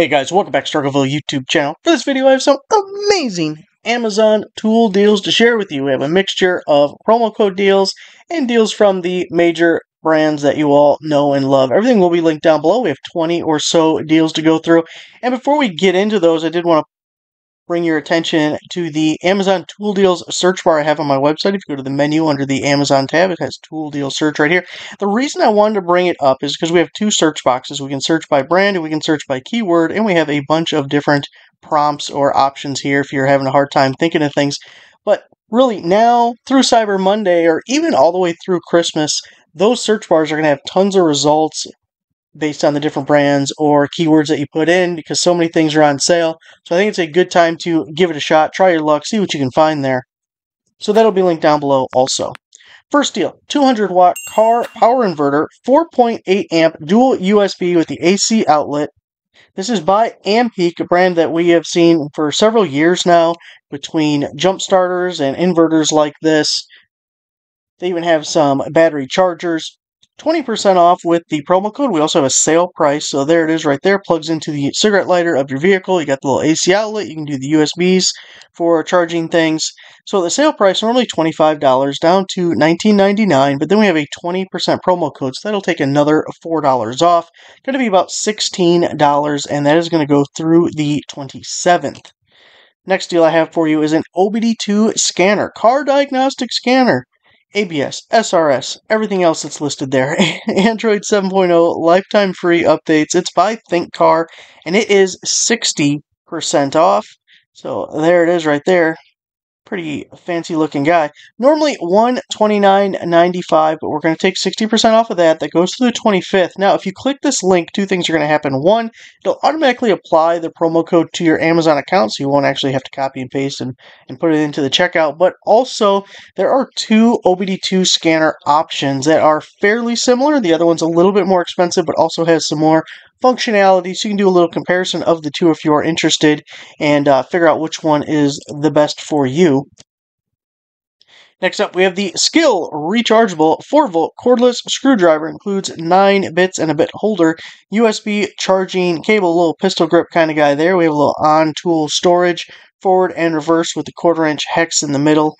Hey guys, welcome back to Struggleville YouTube channel. For this video, I have some amazing Amazon tool deals to share with you. We have a mixture of promo code deals and deals from the major brands that you all know and love. Everything will be linked down below. We have 20 or so deals to go through. And before we get into those, I did want to bring your attention to the Amazon Tool Deals search bar I have on my website. If you go to the menu under the Amazon tab, it has Tool Deal Search right here. The reason I wanted to bring it up is because we have two search boxes. We can search by brand and we can search by keyword, and we have a bunch of different prompts or options here if you're having a hard time thinking of things. But really, now through Cyber Monday or even all the way through Christmas, those search bars are going to have tons of results based on the different brands or keywords that you put in because so many things are on sale. So I think it's a good time to give it a shot, try your luck, see what you can find there. So that'll be linked down below also. First deal 200 watt car power inverter, 4.8 amp dual USB with the AC outlet. This is by Ampeak, a brand that we have seen for several years now between jump starters and inverters like this. They even have some battery chargers. 20% off with the promo code. We also have a sale price. So there it is right there. Plugs into the cigarette lighter of your vehicle. You got the little AC outlet. You can do the USBs for charging things. So the sale price normally $25 down to $19.99, but then we have a 20% promo code. So that'll take another $4 off. Going to be about $16 and that is going to go through the 27th. Next deal I have for you is an OBD2 scanner, car diagnostic scanner. ABS, SRS, everything else that's listed there. Android 7.0 lifetime free updates. It's by ThinkCar and it is 60% off. So there it is right there pretty fancy looking guy. Normally $129.95, but we're going to take 60% off of that. That goes to the 25th. Now, if you click this link, two things are going to happen. One, it'll automatically apply the promo code to your Amazon account, so you won't actually have to copy and paste and, and put it into the checkout. But also, there are two OBD2 scanner options that are fairly similar. The other one's a little bit more expensive, but also has some more functionality so you can do a little comparison of the two if you are interested and uh, figure out which one is the best for you. Next up, we have the SKIL rechargeable 4 volt cordless screwdriver. Includes 9 bits and a bit holder, USB charging cable, little pistol grip kind of guy there. We have a little on tool storage, forward and reverse with a quarter inch hex in the middle.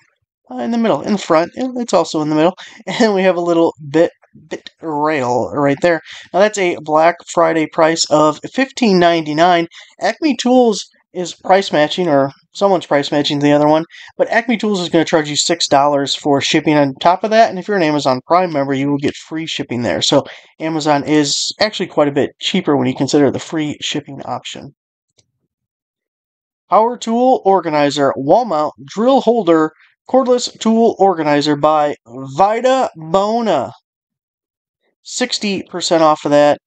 Uh, in the middle, in front, it's also in the middle. And we have a little bit bit rail right there. Now that's a Black Friday price of $15.99. Acme Tools is price matching, or someone's price matching the other one, but Acme Tools is going to charge you $6 for shipping on top of that, and if you're an Amazon Prime member, you will get free shipping there. So Amazon is actually quite a bit cheaper when you consider the free shipping option. Power Tool Organizer Wall Mount Drill Holder Cordless Tool Organizer by Vitabona. 60% off of that.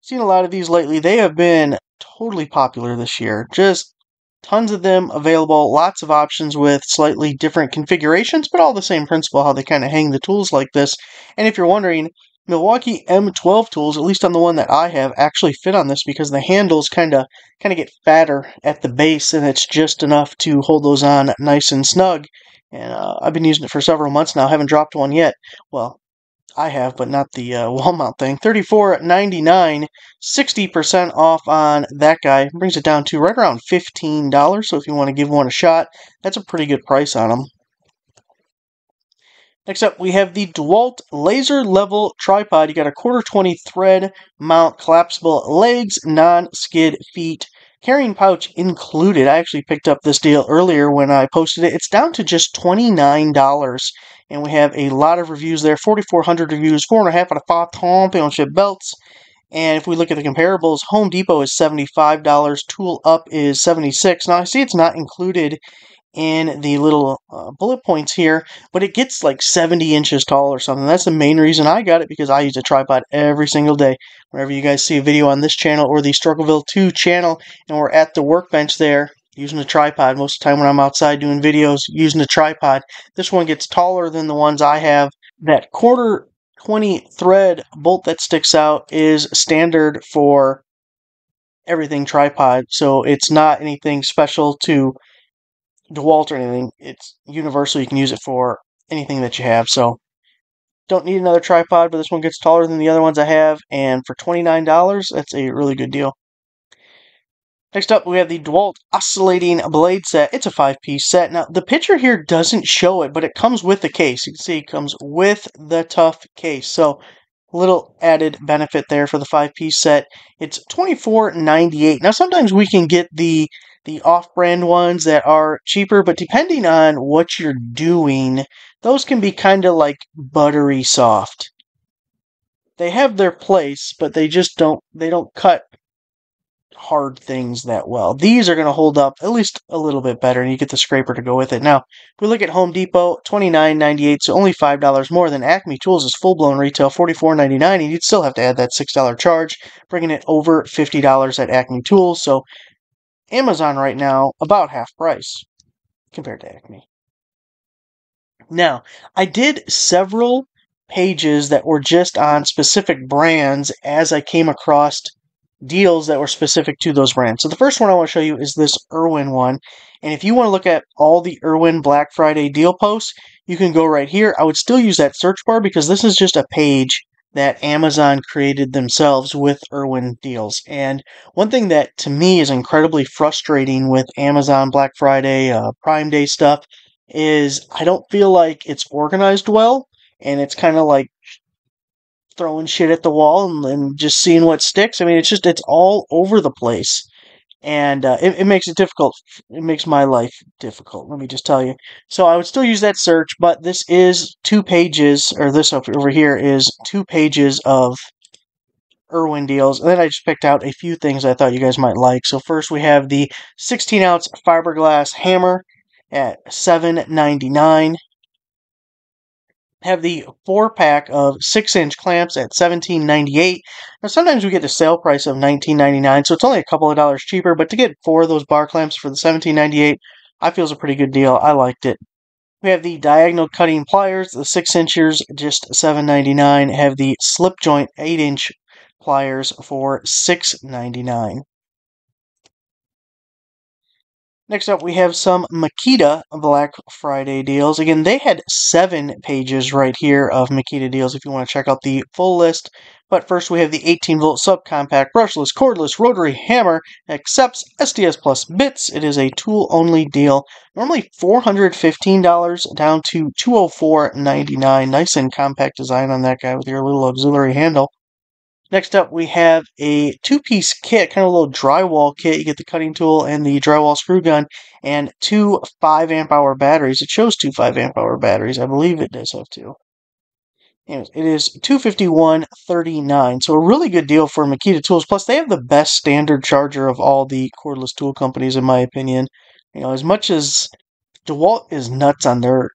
Seen a lot of these lately. They have been totally popular this year. Just tons of them available, lots of options with slightly different configurations, but all the same principle how they kind of hang the tools like this. And if you're wondering, Milwaukee M12 tools, at least on the one that I have, actually fit on this because the handles kind of kind of get fatter at the base, and it's just enough to hold those on nice and snug. And uh, I've been using it for several months now. I haven't dropped one yet. Well, I have, but not the uh, wall mount thing. Thirty-four ninety-nine, sixty percent off on that guy. Brings it down to right around $15. So if you want to give one a shot, that's a pretty good price on them. Next up, we have the DeWalt Laser Level Tripod. You got a quarter 20 thread mount, collapsible legs, non skid feet, carrying pouch included. I actually picked up this deal earlier when I posted it. It's down to just $29. And we have a lot of reviews there 4,400 reviews, 4.5 out of 5 championship belts. And if we look at the comparables, Home Depot is $75, Tool Up is 76. Now I see it's not included in the little uh, bullet points here, but it gets like 70 inches tall or something. That's the main reason I got it because I use a tripod every single day. Whenever you guys see a video on this channel or the Struggleville 2 channel and we're at the workbench there using a tripod, most of the time when I'm outside doing videos using a tripod, this one gets taller than the ones I have. That quarter 20 thread bolt that sticks out is standard for everything tripod, so it's not anything special to DeWalt or anything. It's universal. You can use it for anything that you have. So Don't need another tripod, but this one gets taller than the other ones I have, and for $29, that's a really good deal. Next up, we have the DeWalt Oscillating Blade Set. It's a five-piece set. Now, the picture here doesn't show it, but it comes with the case. You can see it comes with the tough case. So, little added benefit there for the five-piece set. It's $24.98. Now, sometimes we can get the the off-brand ones that are cheaper, but depending on what you're doing, those can be kind of like buttery soft. They have their place, but they just don't they don't cut hard things that well. These are going to hold up at least a little bit better, and you get the scraper to go with it. Now, if we look at Home Depot, twenty nine ninety eight, so only five dollars more than Acme Tools is full blown retail forty four ninety nine, and you'd still have to add that six dollar charge, bringing it over fifty dollars at Acme Tools. So, Amazon right now about half price compared to Acme. Now, I did several pages that were just on specific brands as I came across deals that were specific to those brands. So the first one I want to show you is this Irwin one. And if you want to look at all the Irwin Black Friday deal posts, you can go right here. I would still use that search bar because this is just a page that Amazon created themselves with Irwin deals. And one thing that to me is incredibly frustrating with Amazon Black Friday, uh, Prime Day stuff is I don't feel like it's organized well. And it's kind of like throwing shit at the wall and, and, just seeing what sticks. I mean, it's just, it's all over the place. And uh, it, it makes it difficult. It makes my life difficult, let me just tell you. So I would still use that search, but this is two pages, or this over here is two pages of Irwin deals. And then I just picked out a few things I thought you guys might like. So first we have the 16 ounce fiberglass hammer at 7.99 have the four pack of six inch clamps at $17.98. Now, sometimes we get the sale price of $19.99, so it's only a couple of dollars cheaper, but to get four of those bar clamps for the $17.98, I feel is a pretty good deal. I liked it. We have the diagonal cutting pliers, the six inchers, just $7.99. Have the slip joint eight inch pliers for $6.99. Next up, we have some Makita Black Friday deals. Again, they had seven pages right here of Makita deals if you want to check out the full list. But first, we have the 18 volt subcompact brushless cordless rotary hammer. Accepts SDS Plus bits. It is a tool only deal. Normally $415 down to $204.99. Nice and compact design on that guy with your little auxiliary handle. Next up, we have a two-piece kit, kind of a little drywall kit. You get the cutting tool and the drywall screw gun, and two 5 amp hour batteries. It shows two 5 amp hour batteries. I believe it does have two. Anyways, it is 251.39, so a really good deal for Makita Tools. Plus, they have the best standard charger of all the cordless tool companies, in my opinion. You know, as much as DeWalt is nuts on their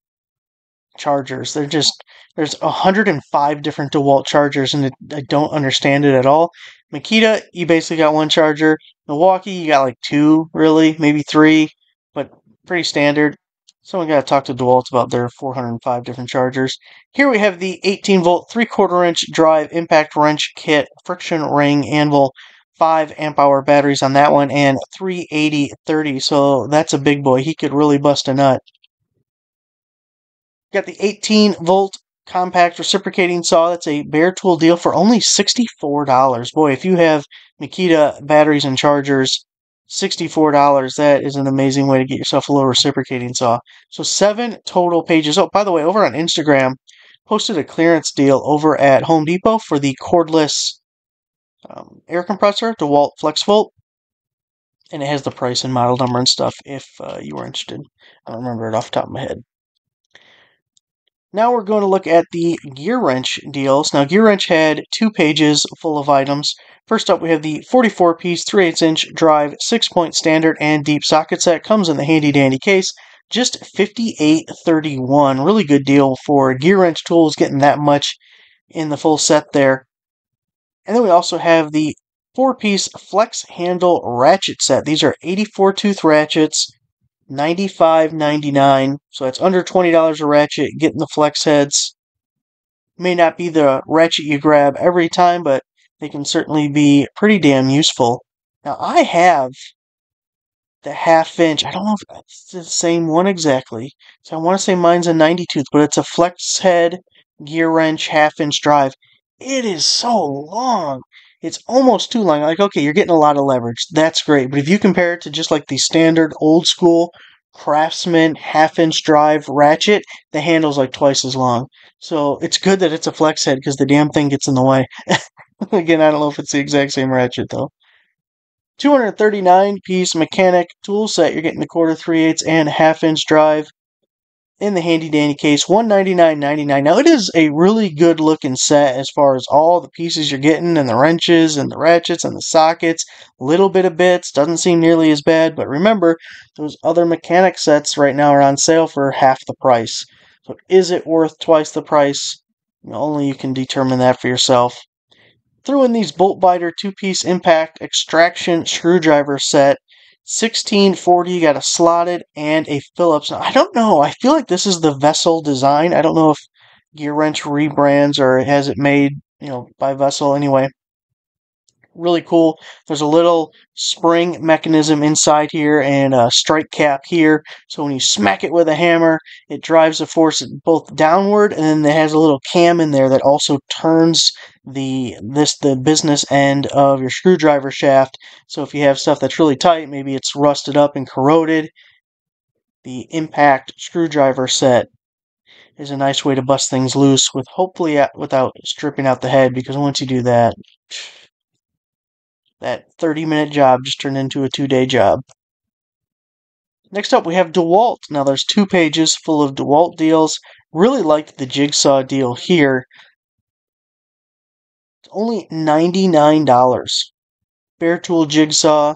chargers, they're just there's 105 different DeWalt chargers, and it, I don't understand it at all. Makita, you basically got one charger. Milwaukee, you got like two, really, maybe three, but pretty standard. Someone got to talk to DeWalt about their 405 different chargers. Here we have the 18 volt, 3 quarter inch drive impact wrench kit, friction ring anvil, 5 amp hour batteries on that one, and 380 30. So that's a big boy. He could really bust a nut. Got the 18 volt compact reciprocating saw. That's a bare tool deal for only $64. Boy, if you have Makita batteries and chargers, $64, that is an amazing way to get yourself a little reciprocating saw. So seven total pages. Oh, by the way, over on Instagram, posted a clearance deal over at Home Depot for the cordless um, air compressor, DeWalt FlexVolt. And it has the price and model number and stuff if uh, you were interested. I don't remember it off the top of my head. Now we're going to look at the GearWrench deals. Now, GearWrench had two pages full of items. First up, we have the 44 piece 3 8 inch drive 6 point standard and deep socket set. Comes in the handy dandy case. Just 58.31. Really good deal for GearWrench tools, getting that much in the full set there. And then we also have the 4 piece flex handle ratchet set. These are 84 tooth ratchets. Ninety-five ninety-nine. So that's under $20 a ratchet. Getting the flex heads. May not be the ratchet you grab every time, but they can certainly be pretty damn useful. Now, I have the half inch. I don't know if it's the same one exactly. So I want to say mine's a 90 tooth, but it's a flex head gear wrench, half inch drive. It is so long. It's almost too long. Like, okay, you're getting a lot of leverage. That's great. But if you compare it to just like the standard old school Craftsman half inch drive ratchet, the handle's like twice as long. So it's good that it's a flex head because the damn thing gets in the way. Again, I don't know if it's the exact same ratchet though. 239 piece mechanic tool set. You're getting the quarter three eighths and half inch drive in the handy dandy case. $199.99. Now it is a really good looking set as far as all the pieces you're getting and the wrenches and the ratchets and the sockets. Little bit of bits doesn't seem nearly as bad, but remember those other mechanic sets right now are on sale for half the price. So is it worth twice the price? Only you can determine that for yourself. Threw in these bolt biter two piece impact extraction screwdriver set. 1640, you got a slotted and a Phillips. Now, I don't know. I feel like this is the Vessel design. I don't know if GearWrench rebrands or has it made, you know, by Vessel anyway really cool. There's a little spring mechanism inside here and a strike cap here. So when you smack it with a hammer, it drives the force both downward and then it has a little cam in there that also turns the this the business end of your screwdriver shaft. So if you have stuff that's really tight, maybe it's rusted up and corroded, the impact screwdriver set is a nice way to bust things loose with hopefully without stripping out the head because once you do that that 30 minute job just turned into a two day job. Next up, we have DeWalt. Now, there's two pages full of DeWalt deals. Really liked the jigsaw deal here. It's only $99. Bare tool jigsaw,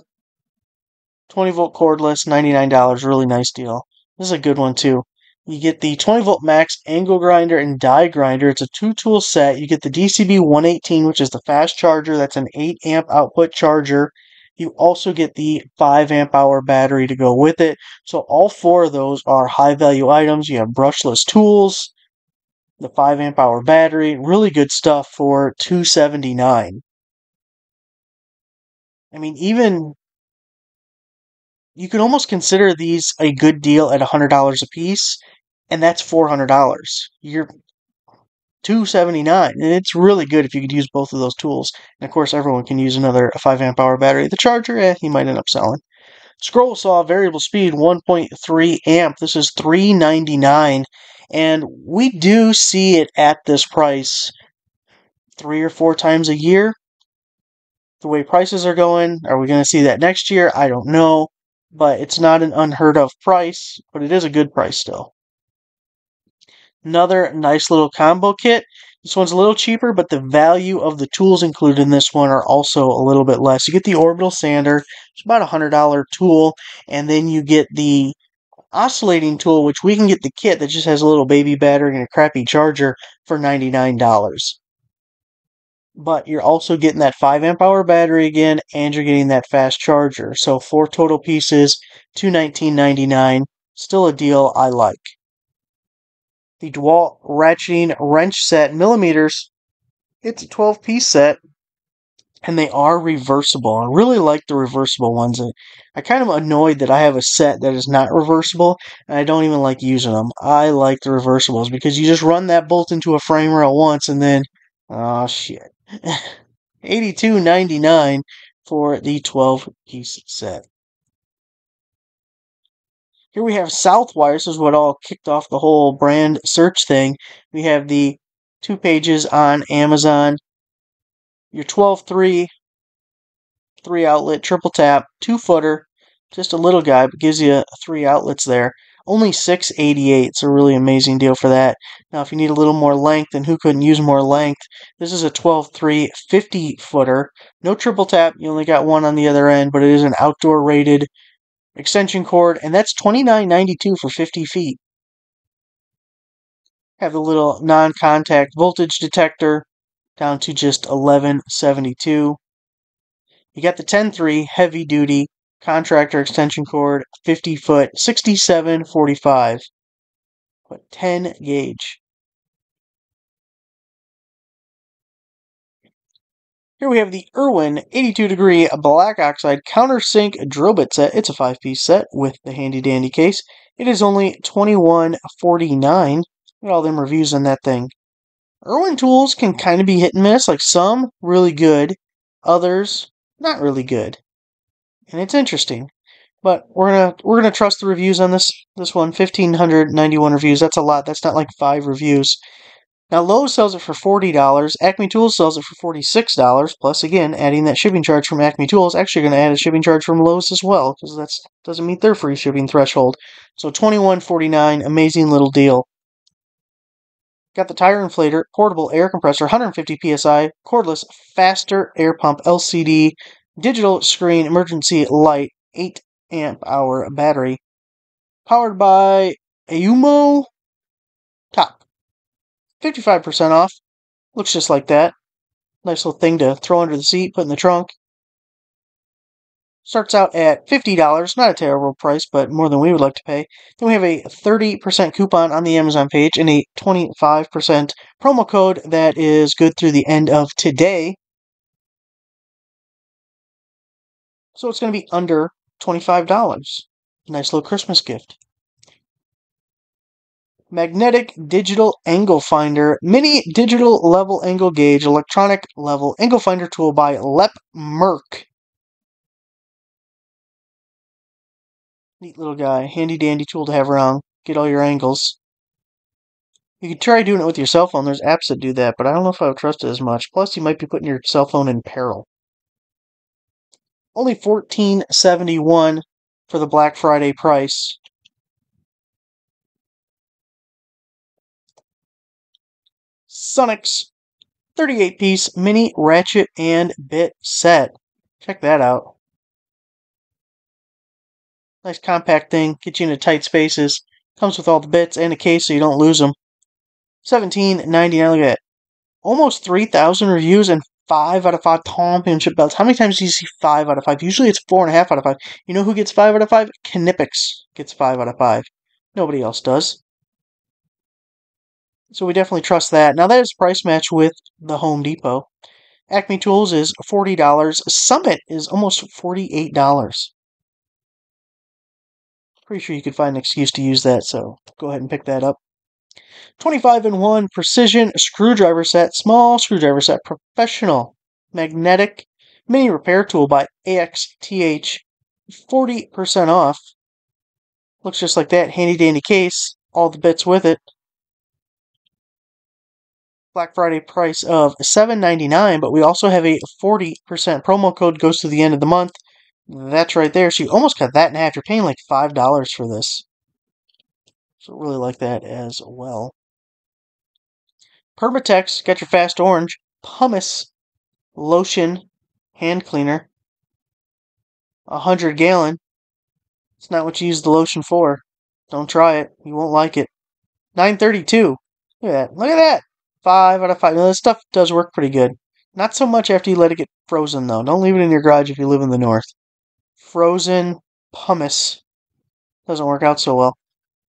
20 volt cordless, $99. Really nice deal. This is a good one, too. You get the 20 volt max angle grinder and die grinder. It's a two tool set. You get the DCB 118, which is the fast charger. That's an 8 amp output charger. You also get the 5 amp hour battery to go with it. So all four of those are high value items. You have brushless tools, the 5 amp hour battery, really good stuff for 279. I mean, even you can almost consider these a good deal at $100 a piece and that's four hundred dollars. You're two seventy nine, and it's really good if you could use both of those tools. And of course, everyone can use another five amp hour battery. The charger, eh, you might end up selling. Scroll saw variable speed 1.3 amp. This is 399 and we do see it at this price three or four times a year. The way prices are going, are we going to see that next year? I don't know, but it's not an unheard of price, but it is a good price still. Another nice little combo kit. This one's a little cheaper, but the value of the tools included in this one are also a little bit less. You get the orbital sander, it's about a $100 tool, and then you get the oscillating tool, which we can get the kit that just has a little baby battery and a crappy charger for $99. But you're also getting that 5 amp hour battery again, and you're getting that fast charger. So four total pieces, $219.99. Still a deal I like the DeWalt ratcheting wrench set millimeters. It's a 12 piece set and they are reversible. I really like the reversible ones. I kind of annoyed that I have a set that is not reversible and I don't even like using them. I like the reversibles because you just run that bolt into a frame rail once and then oh shit. 82.99 for the 12 piece set. Here we have Southwire. This is what all kicked off the whole brand search thing. We have the two pages on Amazon. Your 12.3 three outlet triple tap, two footer, just a little guy, but gives you three outlets there. Only 688. It's a really amazing deal for that. Now, if you need a little more length, and who couldn't use more length, this is a 12.3 50 footer. No triple tap. You only got one on the other end, but it is an outdoor rated extension cord, and that's $29.92 for 50 feet. Have the little non-contact voltage detector down to just 1172. You got the 10.3 heavy duty contractor extension cord, 50 foot, 6745. But 10 gauge. Here we have the Irwin 82 degree black oxide countersink drill bit set. It's a five piece set with the handy dandy case. It is only $21.49. Look at all them reviews on that thing. Irwin tools can kind of be hit and miss. Like some really good, others not really good, and it's interesting. But we're gonna we're gonna trust the reviews on this this one. Fifteen hundred ninety one reviews. That's a lot. That's not like five reviews. Now Lowe's sells it for forty dollars. Acme Tools sells it for forty six dollars. Plus, again, adding that shipping charge from Acme Tools, actually going to add a shipping charge from Lowe's as well because that doesn't meet their free shipping threshold. So twenty one forty nine. Amazing little deal. Got the tire inflator, portable air compressor, 150 psi, cordless, faster air pump, LCD, digital screen, emergency light, 8 amp hour battery, powered by Ayumo Top. 55% off. Looks just like that. Nice little thing to throw under the seat, put in the trunk. Starts out at $50, not a terrible price, but more than we would like to pay. Then we have a 30% coupon on the Amazon page and a 25% promo code that is good through the end of today. So it's going to be under $25. Nice little Christmas gift. Magnetic Digital Angle Finder, Mini Digital Level Angle Gauge, Electronic Level Angle Finder Tool by Lep Merck. Neat little guy. Handy dandy tool to have around. Get all your angles. You could try doing it with your cell phone. There's apps that do that, but I don't know if I would trust it as much. Plus, you might be putting your cell phone in peril. Only fourteen seventy one for the Black Friday price. Sunex 38 piece mini ratchet and bit set. Check that out. Nice compact thing, gets you into tight spaces. Comes with all the bits and a case so you don't lose them. Seventeen ninety nine. Look at. Almost 3,000 reviews and 5 out of 5 championship belts. How many times do you see 5 out of 5? Usually it's 4.5 out of 5. You know who gets 5 out of 5? Knipex gets 5 out of 5. Nobody else does. So we definitely trust that. Now that is price match with the Home Depot. Acme Tools is $40. Summit is almost $48 pretty sure you could find an excuse to use that, so go ahead and pick that up. 25 in 1 precision screwdriver set, small screwdriver set, professional magnetic mini repair tool by AXTH, 40% off. Looks just like that, handy dandy case, all the bits with it. Black Friday price of $7.99, but we also have a 40% promo code goes to the end of the month. That's right there. So you almost cut that in half. You're paying like $5 for this. So really like that as well. Permatex, got your fast orange. Pumice lotion hand cleaner. A hundred gallon. It's not what you use the lotion for. Don't try it. You won't like it. 932. Look at that. Look at that. Five out of five. Now, this stuff does work pretty good. Not so much after you let it get frozen, though. Don't leave it in your garage if you live in the north frozen pumice. Doesn't work out so well.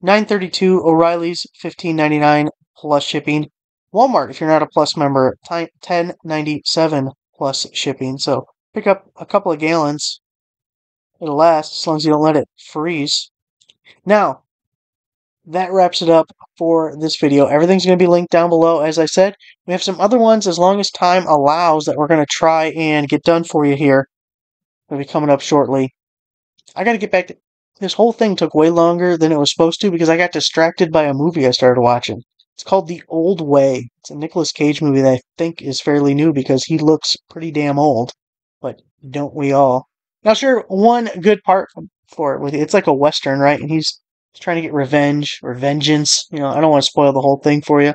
932 O'Reilly's 15.99 plus shipping. Walmart if you're not a plus member 1097 plus shipping. So pick up a couple of gallons. It'll last as long as you don't let it freeze. Now, that wraps it up for this video. Everything's going to be linked down below. As I said, we have some other ones as long as time allows that we're going to try and get done for you here They'll be coming up shortly. I got to get back to this whole thing took way longer than it was supposed to because I got distracted by a movie I started watching. It's called The Old Way. It's a Nicolas Cage movie that I think is fairly new because he looks pretty damn old. But don't we all? Now, sure, one good part for it with it's like a western, right? And he's, he's trying to get revenge or vengeance. You know, I don't want to spoil the whole thing for you.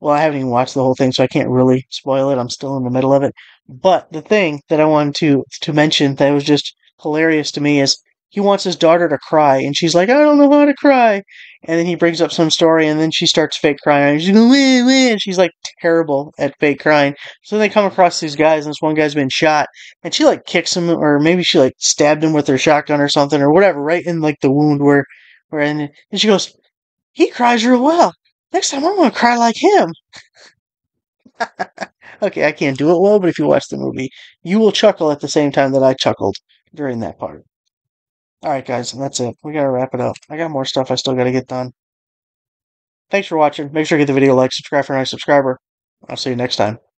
Well, I haven't even watched the whole thing, so I can't really spoil it. I'm still in the middle of it. But the thing that I wanted to to mention that was just hilarious to me is he wants his daughter to cry, and she's like, "I don't know how to cry." And then he brings up some story, and then she starts fake crying. She's going, wee, wee, and she's like terrible at fake crying. So they come across these guys, and this one guy's been shot, and she like kicks him, or maybe she like stabbed him with her shotgun or something, or whatever, right in like the wound where, and, and she goes, "He cries real well." Next time I'm gonna cry like him. okay, I can't do it well, but if you watch the movie, you will chuckle at the same time that I chuckled during that part. Alright, guys, and that's it. We gotta wrap it up. I got more stuff I still gotta get done. Thanks for watching. Make sure to give the video like, subscribe for a nice subscriber. I'll see you next time.